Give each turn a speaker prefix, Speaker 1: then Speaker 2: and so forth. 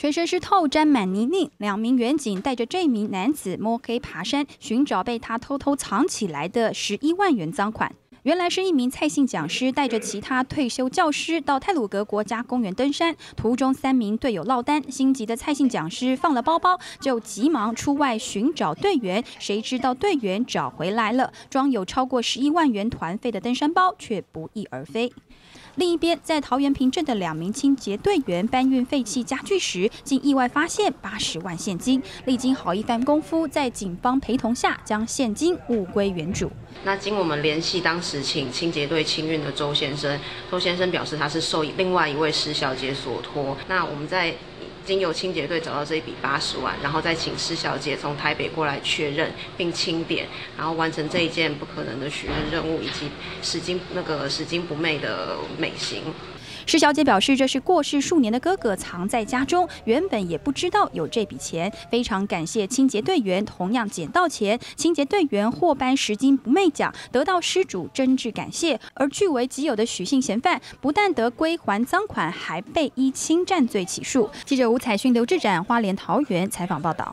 Speaker 1: 全身湿透沾满泥泞，两名员警带着这名男子摸黑爬山，寻找被他偷偷藏起来的十一万元赃款。原来是一名蔡姓讲师带着其他退休教师到泰鲁格国家公园登山，途中三名队友落单，心急的蔡姓讲师放了包包，就急忙出外寻找队员。谁知道队员找回来了，装有超过十一万元团费的登山包却不翼而飞。另一边，在桃园平镇的两名清洁队员搬运废弃家具时，竟意外发现八十万现金。历经好一番功夫，在警方陪同下，将现金物归原主。
Speaker 2: 那经我们联系，当时请清洁队清运的周先生，周先生表示他是受另外一位施小姐所托。那我们在。经由清洁队找到这一笔八十万，然后再请施小姐从台北过来确认并清点，然后完成这一件不可能的许愿任务，以及拾金那个拾金不昧的美行。
Speaker 1: 施小姐表示，这是过世数年的哥哥藏在家中，原本也不知道有这笔钱，非常感谢清洁队员同样捡到钱，清洁队员获颁拾金不昧奖，得到失主真挚感谢。而据为己有的许姓嫌犯，不但得归还赃款，还被依侵占罪起诉。记者吴彩勋、刘志展，花莲桃园采访报道。